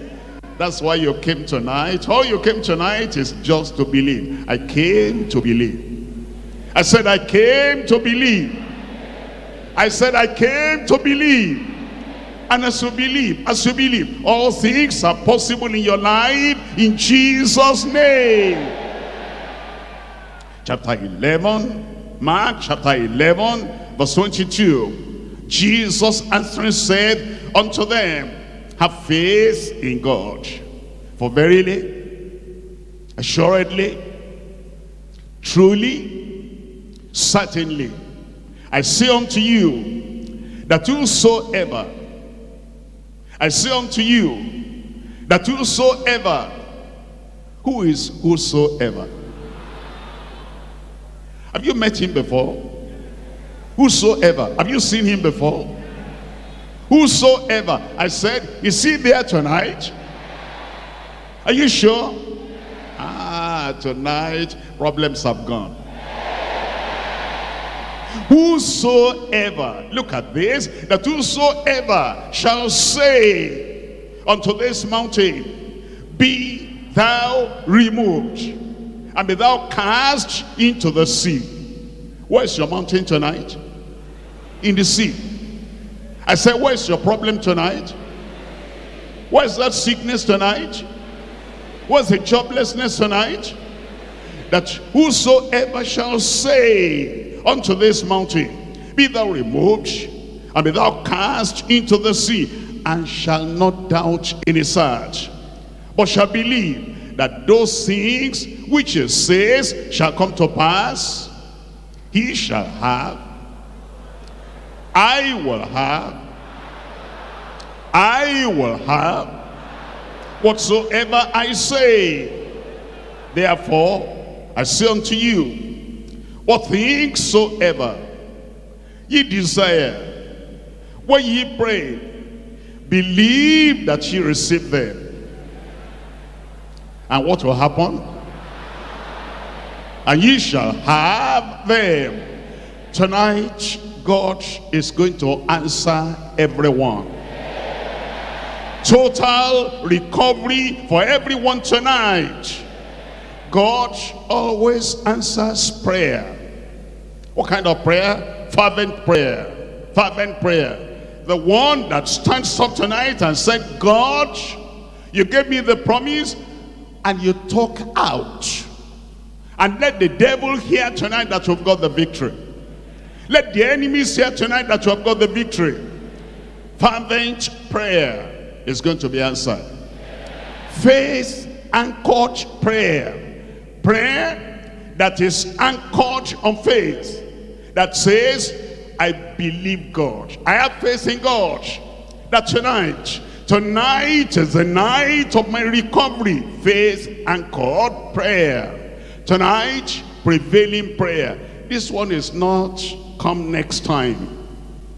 That's why you came tonight. All you came tonight is just to believe. I came to believe. I said I came to believe. I said I came to believe. And as you believe, as you believe, all things are possible in your life in Jesus' name. Chapter 11, Mark chapter 11, verse 22. Jesus answering said unto them, have faith in God. For verily, assuredly, truly, certainly, I say unto you that whosoever, I say unto you that whosoever, who is whosoever? Have you met him before? Whosoever, have you seen him before? Whosoever. I said, is he there tonight? Are you sure? Ah, tonight problems have gone. Whosoever, look at this, that whosoever shall say unto this mountain, be thou removed, and be thou cast into the sea. Where's your mountain tonight? In the sea. I said, where's your problem tonight? Where's that sickness tonight? What's the joblessness tonight? That whosoever shall say unto this mountain, Be thou removed, and be thou cast into the sea, and shall not doubt in his heart, but shall believe that those things which he says shall come to pass, he shall have I will have, I will have whatsoever I say. Therefore, I say unto you, what things soever ye desire, when ye pray, believe that ye receive them. And what will happen? And ye shall have them. Tonight, God is going to answer everyone. Total recovery for everyone tonight. God always answers prayer. What kind of prayer? Fervent prayer. Fervent prayer. The one that stands up tonight and said, God, you gave me the promise and you talk out. And let the devil hear tonight that you've got the victory. Let the enemies hear tonight that you have got the victory. Fervent prayer is going to be answered. Faith anchored prayer. Prayer that is anchored on faith. That says, I believe God. I have faith in God. That tonight, tonight is the night of my recovery. Faith anchored prayer. Tonight, prevailing prayer. This one is not Come next time.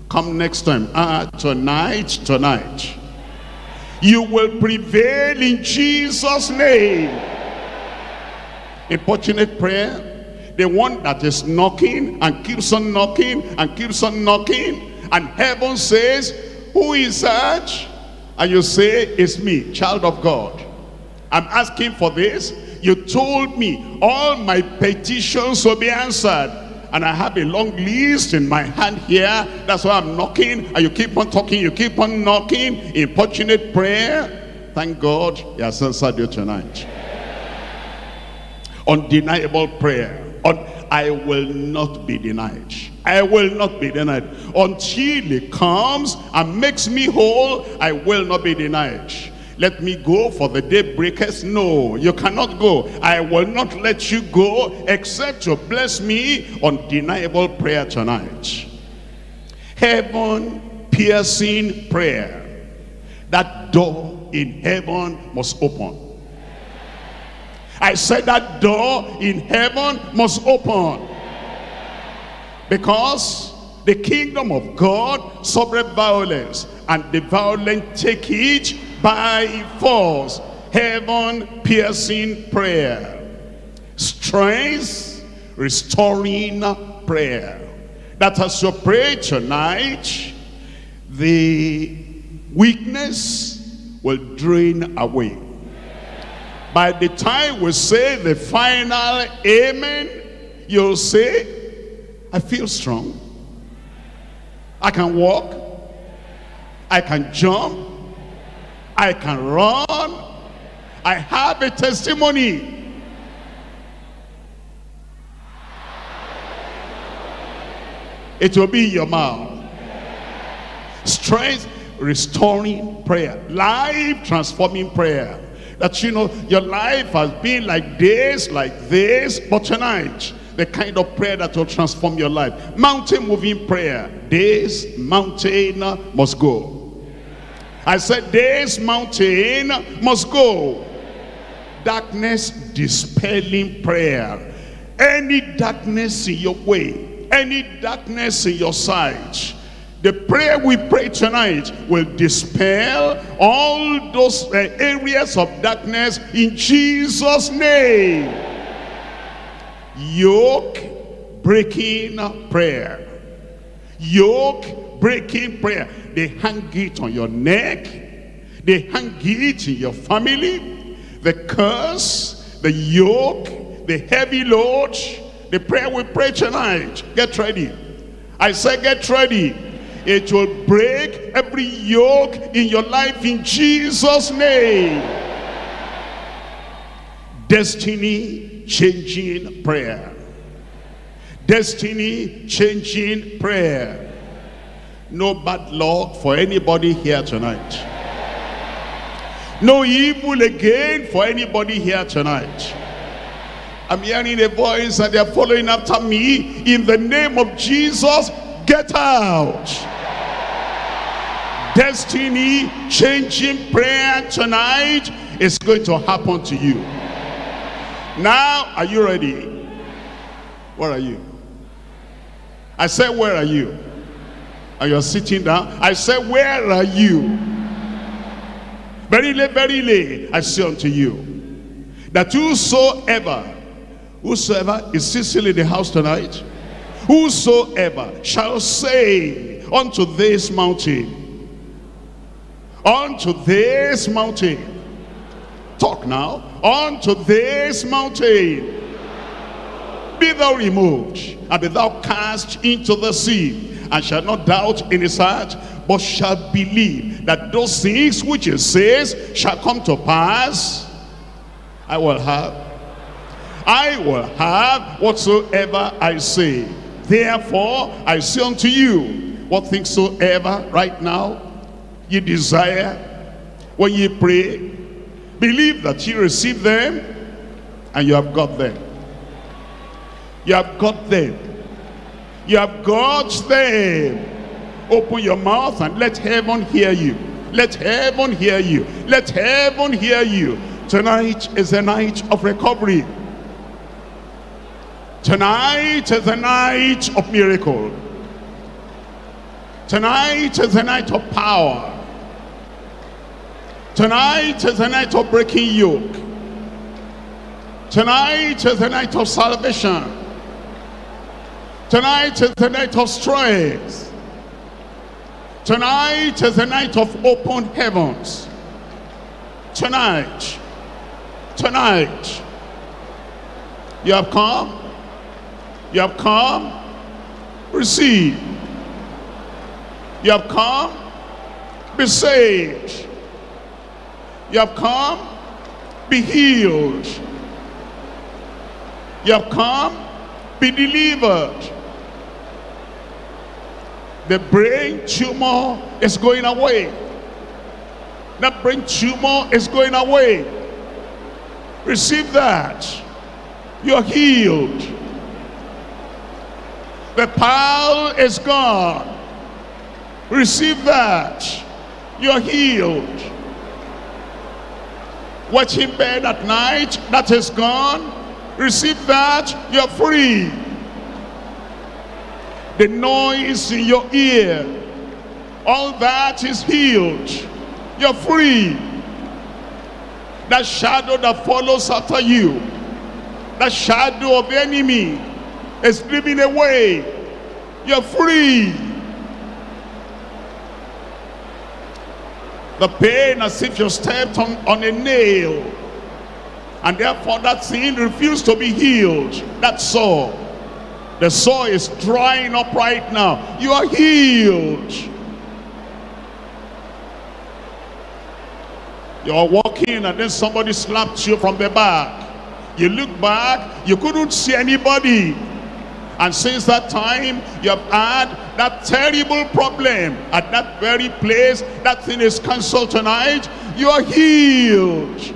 Come next time. Ah, tonight, tonight. You will prevail in Jesus' name. Importunate prayer. The one that is knocking and keeps on knocking and keeps on knocking. And heaven says, who is that? And you say, it's me, child of God. I'm asking for this. You told me all my petitions will be answered. And I have a long list in my hand here. That's why I'm knocking. And you keep on talking, you keep on knocking. Importunate prayer. Thank God he has answered you tonight. Undeniable prayer. I will not be denied. I will not be denied. Until he comes and makes me whole, I will not be denied. Let me go for the day breakers. No, you cannot go. I will not let you go except to bless me. Undeniable prayer tonight. Heaven piercing prayer. That door in heaven must open. I said that door in heaven must open. Because the kingdom of God suffereth violence, and the violent take it by force. Heaven piercing prayer. Strength restoring prayer. That as you pray tonight, the weakness will drain away. By the time we say the final amen, you'll say, I feel strong. I can walk. I can jump. I can run. I have a testimony. It will be in your mouth. Strength restoring prayer. Life transforming prayer. That you know your life has been like this, like this, but tonight the kind of prayer that will transform your life. Mountain moving prayer. This mountain must go. I said, this mountain must go. Darkness dispelling prayer. Any darkness in your way, any darkness in your sight, the prayer we pray tonight will dispel all those uh, areas of darkness in Jesus' name. Yoke breaking prayer. Yoke breaking prayer. They hang it on your neck. They hang it in your family. The curse, the yoke, the heavy load. The prayer we pray tonight. Get ready. I say get ready. It will break every yoke in your life in Jesus' name. Destiny changing prayer. Destiny changing prayer. No bad luck for anybody here tonight. No evil again for anybody here tonight. I'm hearing a voice and they're following after me. In the name of Jesus, get out. Destiny changing prayer tonight is going to happen to you. Now, are you ready? Where are you? I said, where are you? and you're sitting down. I said, where are you? Verily, verily, I say unto you, that whosoever, whosoever is still in the house tonight, whosoever shall say unto this mountain, unto this mountain, talk now, unto this mountain, be thou removed, and be thou cast into the sea, and shall not doubt in his heart, but shall believe that those things which he says shall come to pass. I will have, I will have whatsoever I say. Therefore, I say unto you, what things soever right now you desire, when you pray, believe that you receive them, and you have got them. You have got them you have got them. Open your mouth and let heaven hear you. Let heaven hear you. Let heaven hear you. Tonight is a night of recovery. Tonight is a night of miracle. Tonight is a night of power. Tonight is a night of breaking yoke. Tonight is a night of salvation. Tonight is the night of strength. Tonight is the night of open heavens. Tonight, tonight, you have come, you have come, receive. You have come, be saved. You have come, be healed. You have come, be delivered. The brain tumor is going away. That brain tumor is going away. Receive that. You're healed. The pile is gone. Receive that. You're healed. Watching bed at night, that is gone. Receive that, you're free. The noise in your ear, all that is healed. You're free. That shadow that follows after you, that shadow of the enemy is driven away. You're free. The pain as if you stepped on, on a nail. And therefore that sin refused to be healed. That sore. The sore is drying up right now. You are healed. You're walking and then somebody slapped you from the back. You look back, you couldn't see anybody. And since that time, you have had that terrible problem at that very place. That thing is cancelled tonight. You are healed.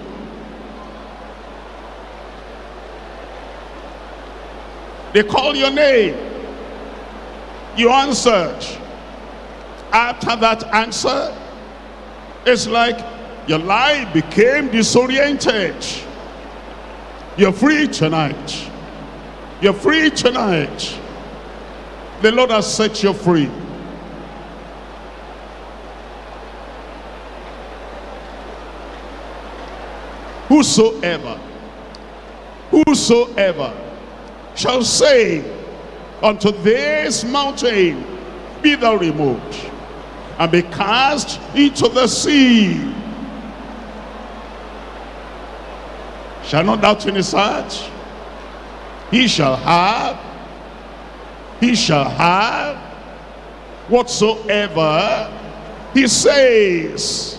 They call your name. You answered. After that answer, it's like your life became disoriented. You're free tonight. You're free tonight. The Lord has set you free. Whosoever, whosoever shall say unto this mountain, be thou removed, and be cast into the sea. Shall not doubt in his heart, he shall have, he shall have whatsoever he says.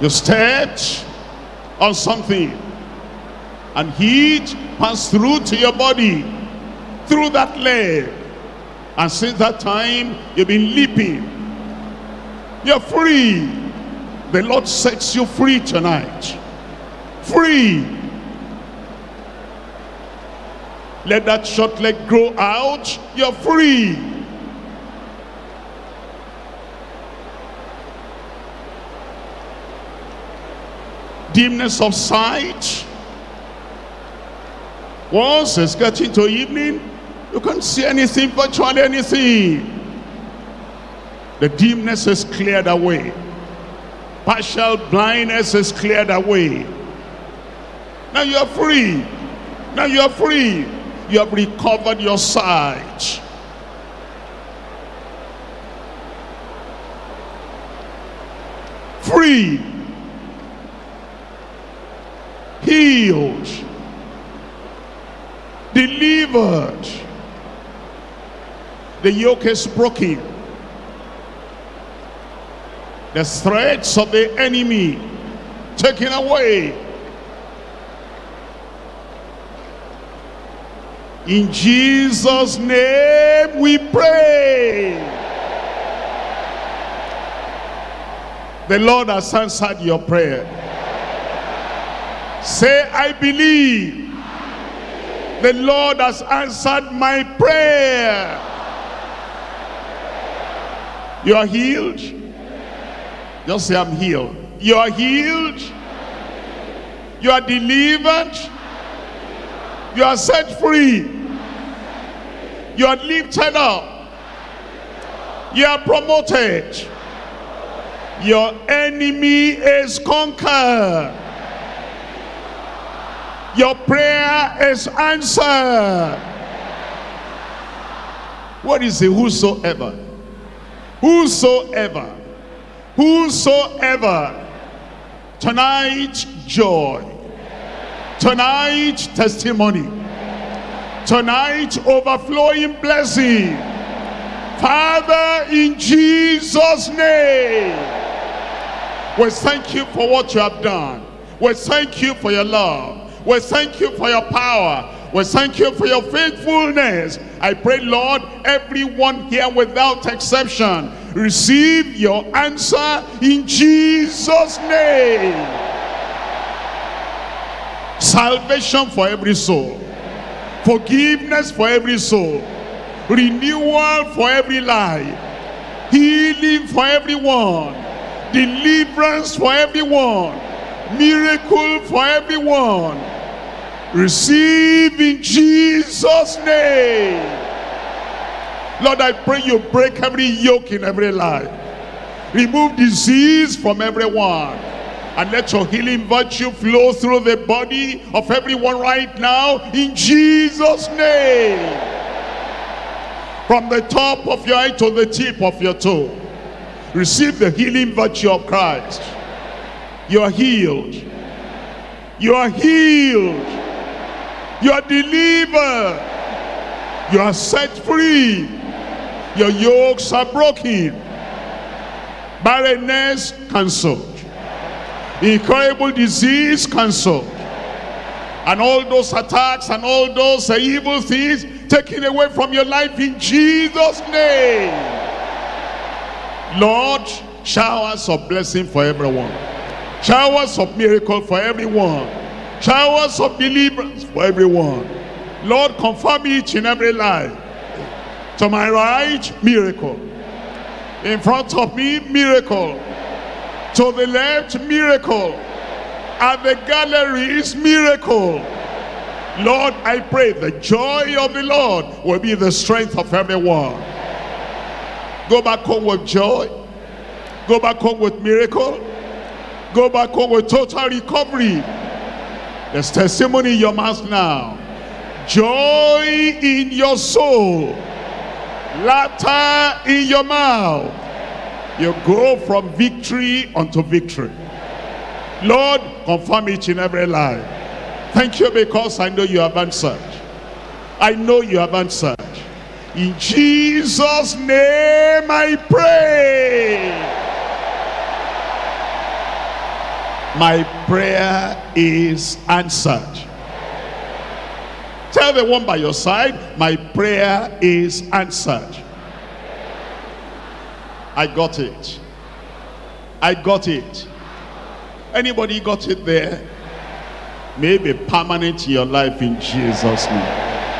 You stepped on something and heat passed through to your body, through that leg. And since that time, you've been leaping. You're free. The Lord sets you free tonight. Free. Let that short leg grow out. You're free. Dimness of sight. Once it's getting to evening, you can't see anything, virtually anything. The dimness is cleared away. Partial blindness is cleared away. Now you are free. Now you are free. You have recovered your sight. Free. Healed. Delivered. The yoke is broken. The threats of the enemy taken away. In Jesus' name we pray. The Lord has answered your prayer. Say, I believe. The Lord has answered my prayer. You are healed. Just say, I'm healed. You are healed. You are delivered. You are set free. You are lifted up. You are promoted. Your enemy is conquered. Your prayer is answered. What is the whosoever? Whosoever. Whosoever. Tonight, joy. Tonight, testimony. Tonight, overflowing blessing. Father, in Jesus' name, we thank you for what you have done. We thank you for your love. We thank you for your power. We thank you for your faithfulness. I pray, Lord, everyone here without exception, receive your answer in Jesus' name. Salvation for every soul. Forgiveness for every soul. Renewal for every life. Healing for everyone. Deliverance for everyone. Miracle for everyone. Receive in Jesus' name. Lord, I pray you break every yoke in every life. Remove disease from everyone. And let your healing virtue flow through the body of everyone right now in Jesus' name. From the top of your head to the tip of your toe. Receive the healing virtue of Christ. You are healed. You are healed. You are delivered. You are set free. Your yokes are broken. Barrenness cancelled. Incurable disease cancelled. And all those attacks and all those uh, evil things taken away from your life in Jesus' name. Lord, showers of blessing for everyone. Showers of miracle for everyone. Showers of deliverance for everyone. Lord, confirm each in every life. To my right, miracle. In front of me, miracle. To the left, miracle. At the gallery is miracle. Lord, I pray the joy of the Lord will be the strength of everyone. Go back home with joy. Go back home with miracle. Go back home with total recovery. There's testimony in your mouth now. Joy in your soul. Laughter in your mouth. You go from victory unto victory. Lord, confirm each in every life. Thank you because I know you have answered. I know you have answered. In Jesus' name I pray. My prayer is answered. Tell the one by your side, my prayer is answered. I got it. I got it. Anybody got it there? May it be permanent in your life in Jesus' name.